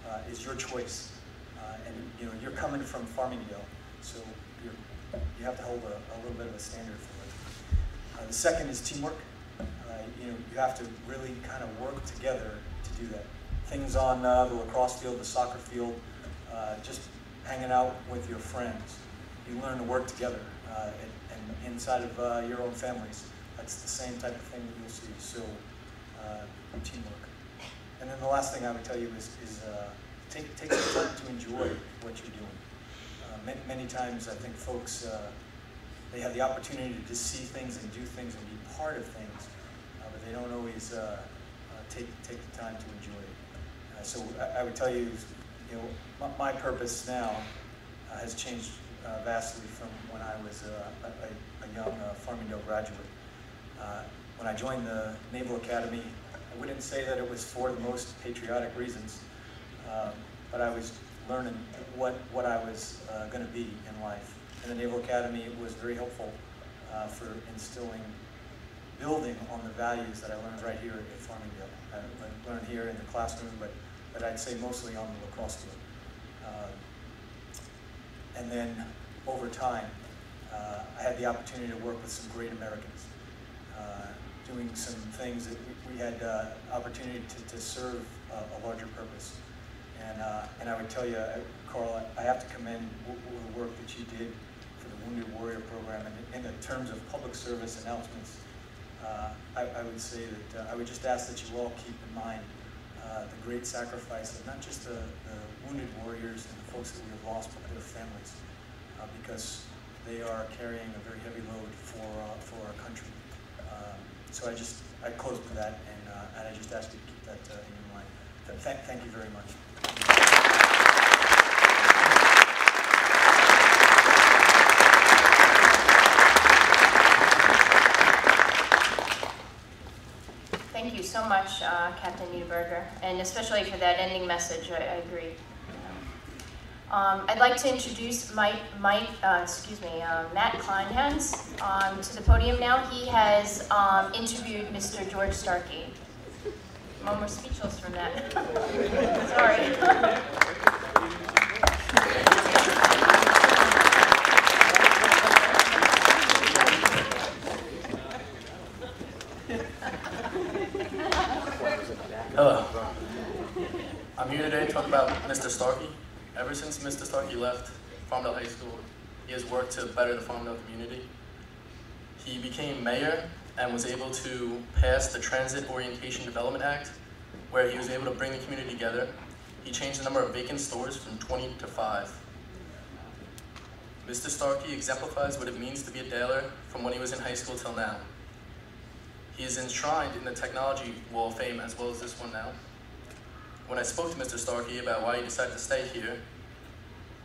L: uh, is your choice. Uh, and you know, you're coming from Farmingdale, so you have to hold a, a, little bit of a standard for it. Uh, the second is teamwork. Uh, you know, you have to really kind of work together to do that. Things on uh, the lacrosse field, the soccer field, uh, just hanging out with your friends. You learn to work together and, and, inside of your own families. That's the same type of thing that you'll see. So, teamwork. And then the last thing I would tell you is, is uh, take, take some time to enjoy what you're doing. Uh, many, many, times I think folks, uh, they have the opportunity to see things and do things and be part of things, uh, but they don't always uh, uh, take, take the time to enjoy it. so I, I, would tell you, you know, my, purpose now has changed vastly from when I was a, a, young Farmingdale graduate. when I joined the Naval Academy I wouldn't say that it was for the most patriotic reasons, um, but I was learning what, what I was uh, going to be in life. And the Naval Academy was very helpful uh, for instilling, building on the values that I learned right here at Farmingdale. I learned here in the classroom, but, but I'd say mostly on the lacrosse field. Uh, and then over time, uh, I had the opportunity to work with some great Americans, uh, doing some things that we, we had uh, opportunity to, to serve uh, a larger purpose. And, uh, and I would tell you, uh, Carl, I have to commend the work that you did for the Wounded Warrior Program. And in, terms of public service announcements, I, I, would say that I would just ask that you all keep in mind the great sacrifice of not just the, the, wounded warriors and the folks that we have lost, but their families, because they are carrying a very heavy load for, for our country. Um, so I just I close with that, and, uh, and I just ask you to keep that uh, in your mind. Th thank you very much.
A: Thank you so much, uh, Captain Niederberger, and especially for that ending message. I, I agree. Um, I'd like to introduce Mike, Mike uh, excuse me, uh, Matt Kleinhans um, to the podium now. He has um, interviewed Mr. George Starkie. I'm almost speechless from that. Sorry.
M: Hello. I'm here today to talk about Mr. Starkie. Ever since Mr. Starkie left Farmdale High School, he has worked to better the Farmdale community. He became mayor and was able to pass the Transit Orientation Development Act, where he was able to bring the community together. He changed the number of vacant stores from 20 to 5. Mr. Starkie exemplifies what it means to be a Daler from when he was in high school till now. He is enshrined in the Technology Wall of Fame as well as this one now when I spoke to Mr. Starkie about why he decided to stay here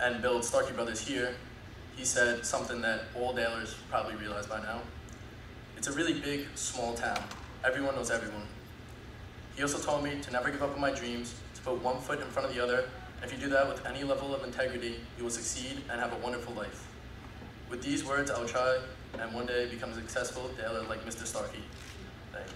M: and build Starkie Brothers here, he said something that all Dalers probably realize by now. It's a really big, small town. Everyone knows everyone. He also told me to never give up on my dreams, to put one foot in front of the other, and if you do that with any level of integrity, you will succeed and have a wonderful life. With these words, I will try and one day become a successful Daler like Mr. Starkie. Thank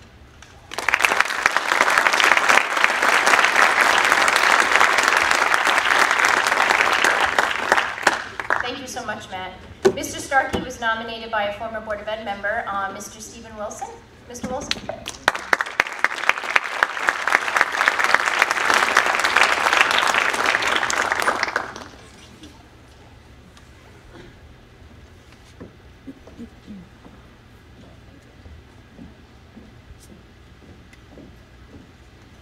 A: Thank you so much, Matt. Mr. Starkie was nominated by a former Board of Ed member, uh, Mr. Stephen Wilson. Mr. Wilson?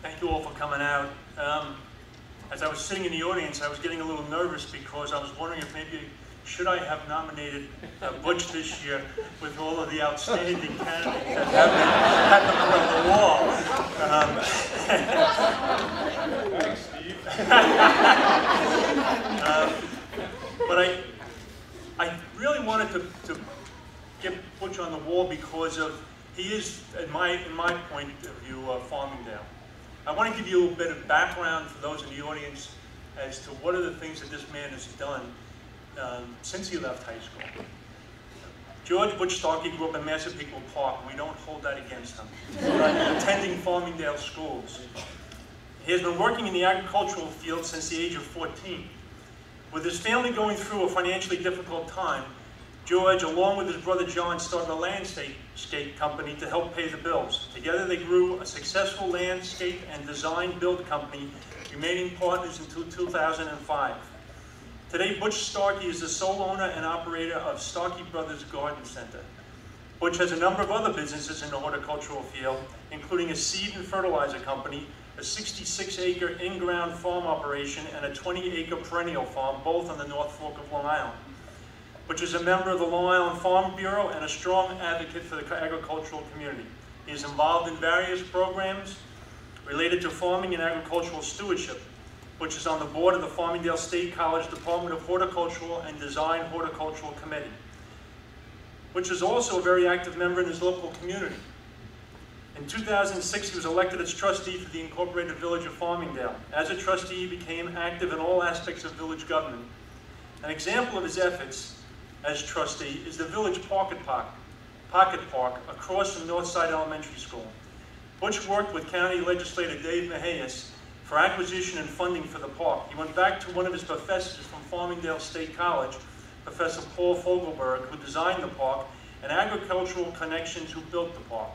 N: Thank you all for coming out. Um, as I was sitting in the audience, I was getting a little nervous because I was wondering if maybe should I have nominated uh, Butch this year with all of the outstanding candidates that have been, put on the wall. Um,
C: Thanks, Steve.
N: um, but I, I really wanted to, to get Butch on the wall because of he is, in my in my point of view, uh, Farmingdale. I want to give you a bit of background for those in the audience as to what are the things that this man has done um, since he left high school. George Starkie grew up in Massapequa Park. We don't hold that against him. Attending Farmingdale schools. He has been working in the agricultural field since the age of 14. With his family going through a financially difficult time, George, along with his brother John, started a landscape company to help pay the bills. Together they grew a successful landscape and design build company, remaining partners until 2005. Today, Butch Starkie is the sole owner and operator of Starkie Brothers Garden Center. Butch has a number of other businesses in the horticultural field, including a seed and fertilizer company, a 66-acre in-ground farm operation, and a 20-acre perennial farm, both on the North Fork of Long Island. Butch is a member of the Long Island Farm Bureau and a strong advocate for the agricultural community. He is involved in various programs related to farming and agricultural stewardship, which is on the board of the Farmingdale State College Department of Horticultural and Design Horticultural Committee, which is also a very active member in his local community. In 2006, he was elected as trustee for the Incorporated Village of Farmingdale. As a trustee, he became active in all aspects of village government. An example of his efforts as trustee is the Village Pocket Park, Pocket Park across from Northside Elementary School. Butch worked with County Legislator Dave Mejias for acquisition and funding for the park. He went back to one of his professors from Farmingdale State College, Professor Paul Fogelberg, who designed the park, and Agricultural Connections, who built the park.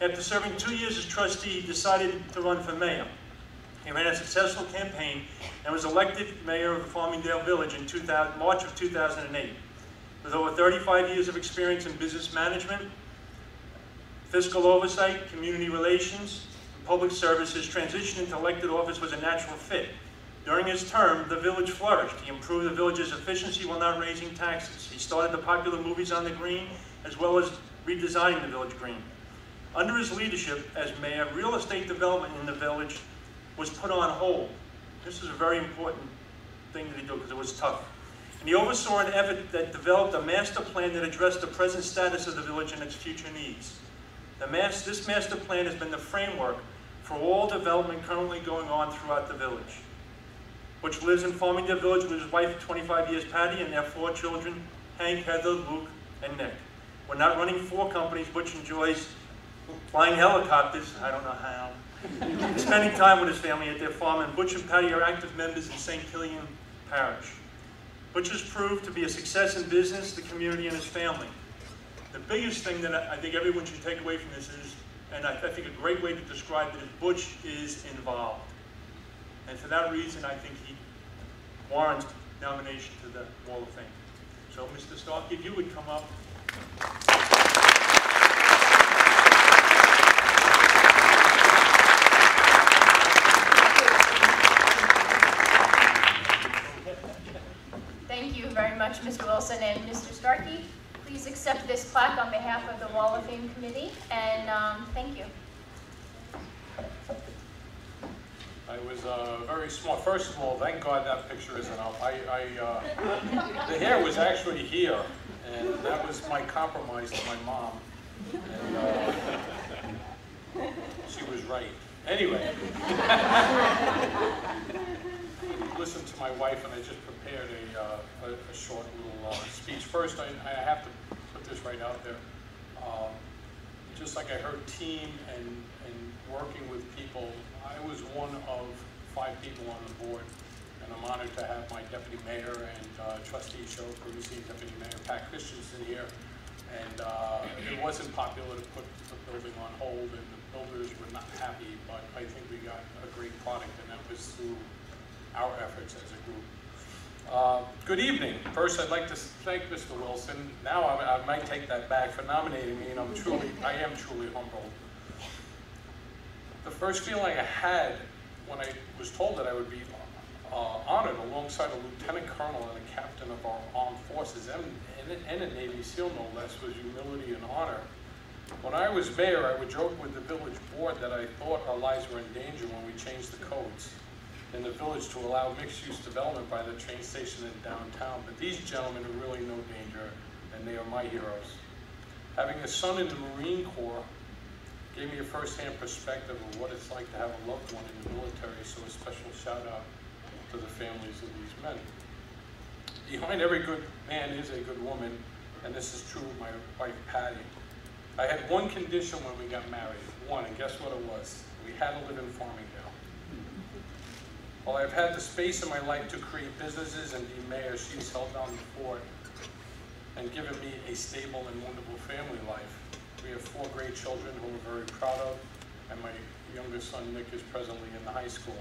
N: After serving two years as trustee, he decided to run for mayor. He ran a successful campaign and was elected mayor of the Farmingdale Village in 2000, March of 2008. With over 35 years of experience in business management, fiscal oversight, community relations, and service, his transition into elected office was a natural fit. During his term, the village flourished. He improved the village's efficiency while not raising taxes. He started the popular movies on the green, as well as redesigning the village green. Under his leadership as mayor, real estate development in the village was put on hold. This is a very important thing that he did because it was tough. And he oversaw an effort that developed a master plan that addressed the present status of the village and its future needs. This master plan has been the framework for all development currently going on throughout the village. Butch lives in Farmingdale Village with his wife of 25 years, Patty, and their four children, Hank, Heather, Luke, and Nick. We're not running four companies. Butch enjoys flying helicopters, I don't know how, spending time with his family at their farm, and Butch and Patty are active members in St. Kilian Parish. Butch has proved to be a success in business, the community, and his family. The biggest thing that I think everyone should take away from this is, and I, I think a great way to describe it is Butch is involved. And for that reason, I think he warrants nomination to the Wall of Fame. So, Mr. Stark, if you would come up.
A: Thank you very much, Mr. Wilson and Mr. Starkie. Please accept this plaque on behalf of the Wall of Fame Committee, and um, thank you.
O: I was uh, very small. First of all, thank God that picture isn't up. I, I uh, the hair was actually here, and that was my compromise to my mom. And uh, she was right. Anyway, listen to my wife, and I just prepared a, uh, a, a short little uh, speech. First, I, I have to this right out there. Um, just like I heard team and, and working with people, I was one of five people on the board. and I'm honored to have my deputy mayor and uh, trustee Cheryl Parisi and deputy mayor Pat Christensen here. And uh, it wasn't popular to put the building on hold, and the builders were not happy, but I think we got a great product, and that was through our efforts as a group. Uh, Good evening. First, I'd like to thank Mr. Wilson. Now, I I might take that back for nominating me, and I'm truly, I am truly humbled. The first feeling I had when I was told that I would be uh, honored alongside a lieutenant colonel and a captain of our armed forces and, and, and a Navy SEAL no less was humility and honor. When I was mayor, I would joke with the village board that I thought our lives were in danger when we changed the codes in the village to allow mixed-use development by the train station in downtown. But these gentlemen are really no danger, and they are my heroes. Having a son in the Marine Corps gave me a first-hand perspective of what it's like to have a loved one in the military, so a special shout-out to the families of these men. Behind every good man is a good woman, and this is true of my wife Patty. I had one condition when we got married, one, and guess what it was? We had to live in Farmingdale. While I've had the space in my life to create businesses and be mayor, she's held down the fort and given me a stable and wonderful family life. We have four great children who we're very proud of, and my youngest son Nick is presently in the high school.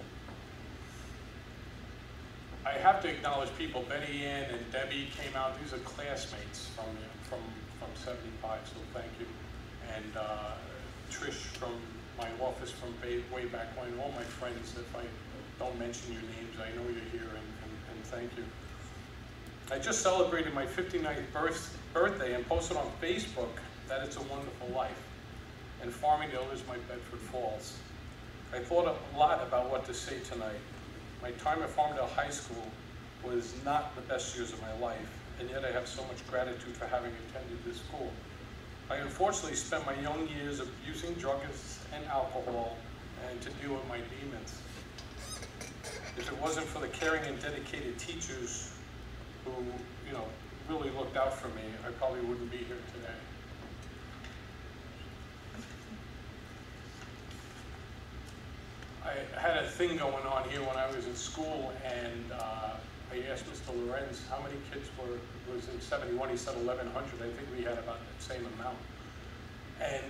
O: I have to acknowledge people, Betty Ann and Debbie came out, these are classmates from, from, from 75, so thank you. And uh, Trish from my office from way back when, all my friends, if I don't mention your names, I know you're here, and, and, and thank you. I just celebrated my 59th birth, birthday and posted on Facebook that it's a wonderful life. And Farmingdale is my Bedford Falls. I thought a lot about what to say tonight. My time at Farmingdale High School was not the best years of my life, and yet I have so much gratitude for having attended this school. I unfortunately spent my young years abusing drugs and alcohol and to deal with my demons. If it wasn't for the caring and dedicated teachers who, you know, really looked out for me, I probably wouldn't be here today. I had a thing going on here when I was in school, and uh, I asked Mr. Lorenz how many kids were, was in 71, he said 1,100, I think we had about the same amount. And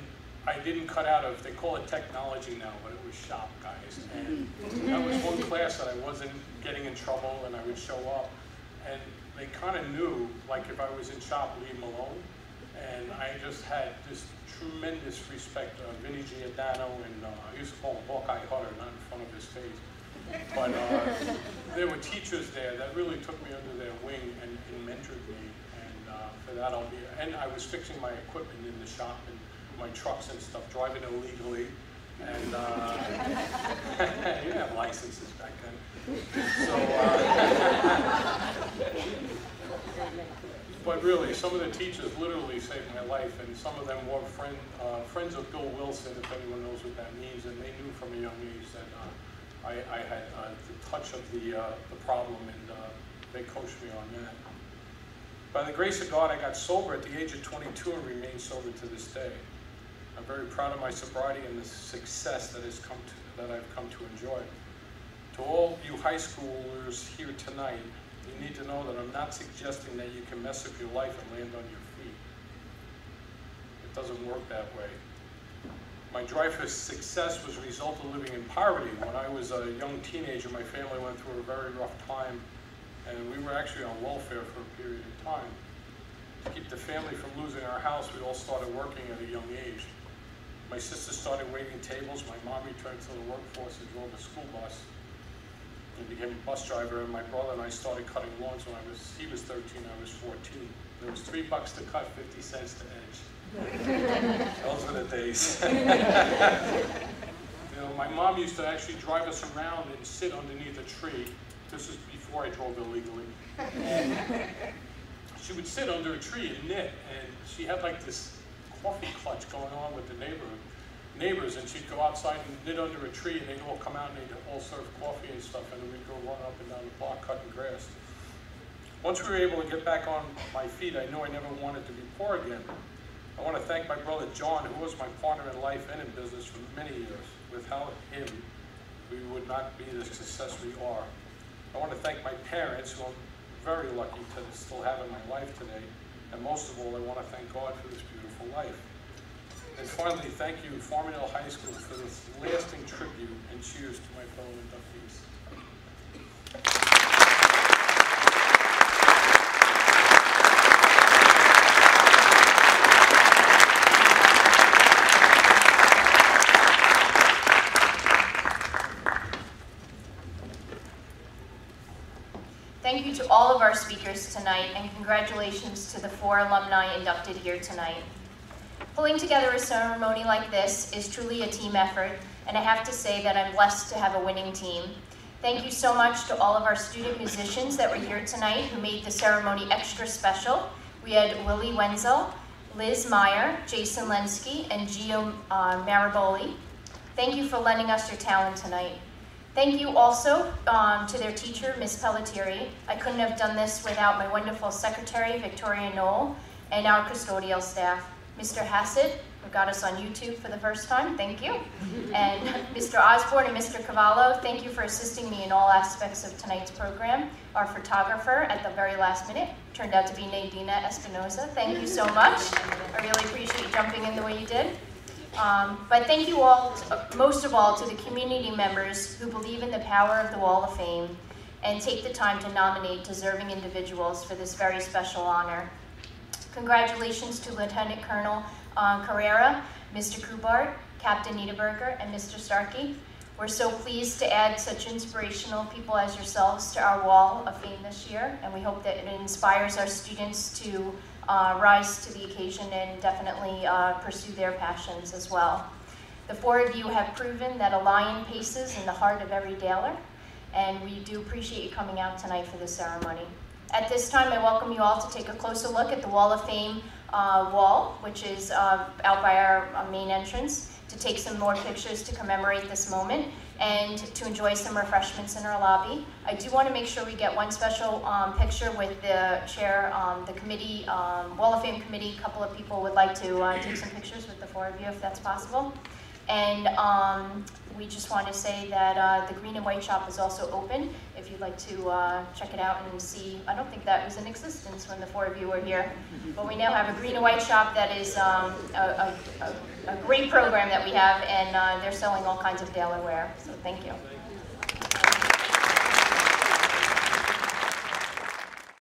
O: I didn't cut out of, they call it technology now, but it was shop, guys. And that was one class that I wasn't getting in trouble, and I would show up. And they kind of knew, like if I was in shop, leave them alone. And I just had this tremendous respect of Vinny Giordano, and uh, I used to call him Hawkeye Hutter, not in front of his face. But uh, there were teachers there that really took me under their wing and, and mentored me, and uh, for that I'll be. And I was fixing my equipment in the shop and my trucks and stuff, driving illegally, and uh, you didn't have licenses back then. So, uh, but really, some of the teachers literally saved my life, and some of them were friend, uh, friends of Bill Wilson, if anyone knows what that means, and they knew from a young age that uh, I, I had uh, the touch of the, uh, the problem, and uh, they coached me on that. By the grace of God, I got sober at the age of 22 and remain sober to this day. I'm very proud of my sobriety and the success that has come to, that I've come to enjoy. To all you high schoolers here tonight, you need to know that I'm not suggesting that you can mess up your life and land on your feet. It doesn't work that way. My drive for success was a result of living in poverty. When I was a young teenager, my family went through a very rough time, and we were actually on welfare for a period of time. To keep the family from losing our house, we all started working at a young age. My sister started waiting tables, my mom returned to the workforce and drove a school bus and became a bus driver, and my brother and I started cutting lawns when I was, he was 13, I was 14. There was three bucks to cut, 50 cents to edge. Those were the days. you know, my mom used to actually drive us around and sit underneath a tree. This is before I drove illegally. And she would sit under a tree and knit, and she had like this coffee clutch going on with the neighborhood neighbors, and she'd go outside and knit under a tree, and they'd all come out and they'd all serve coffee and stuff, and we'd go run up and down the block cutting grass. Once we were able to get back on my feet, I knew I never wanted to be poor again. I want to thank my brother John, who was my partner in life and in business for many years. Without him, we would not be the success we are. I want to thank my parents, who I'm very lucky to still have in my life today. And most of all, I want to thank God for this beautiful life. And finally, thank you, Farmingdale High School, for this lasting tribute and cheers to my fellow inductees.
A: Thank you to all of our speakers tonight, and congratulations to the four alumni inducted here tonight. Pulling together a ceremony like this is truly a team effort, and I have to say that I'm blessed to have a winning team. Thank you so much to all of our student musicians that were here tonight who made the ceremony extra special. We had Willie Wenzel, Liz Meyer, Jason Lensky, and Gio uh. Thank you for lending us your talent tonight. Thank you also um, to their teacher, Ms. Pelletieri. I couldn't have done this without my wonderful secretary, Victoria Knoll, and our custodial staff. Mr. Hassett, who got us on YouTube for the first time, thank you. And Mr. Osborne and Mr. Cavallo, thank you for assisting me in all aspects of tonight's program. Our photographer at the very last minute turned out to be Nadina Espinosa. Thank you so much. I really appreciate you jumping in the way you did. Um, but thank you all, most of all, to the community members who believe in the power of the Wall of Fame and take the time to nominate deserving individuals for this very special honor. Congratulations to Lieutenant Colonel uh, Curriera, Mr. Kubart, Captain Niederberger, and Mr. Starkie. We're so pleased to add such inspirational people as yourselves to our Wall of Fame this year, and we hope that it inspires our students to uh, rise to the occasion and definitely uh, pursue their passions as well. The four of you have proven that a lion paces in the heart of every Daler, and we do appreciate you coming out tonight for the ceremony. At this time, I welcome you all to take a closer look at the Wall of Fame uh, wall, which is uh, out by our uh, main entrance, to take some more pictures to commemorate this moment and to enjoy some refreshments in our lobby. I do want to make sure we get one special um, picture with the chair, um, the committee, um, Wall of Fame committee. A couple of people would like to uh, take some pictures with the four of you if that's possible. And um, we just want to say that uh, the Green and White Shop is also open if you'd like to uh, check it out and see. I don't think that was in existence when the four of you were here. But we now have a Green and White Shop that is um, a, a, a, great program that we have, and uh, they're selling all kinds of wear. So thank you.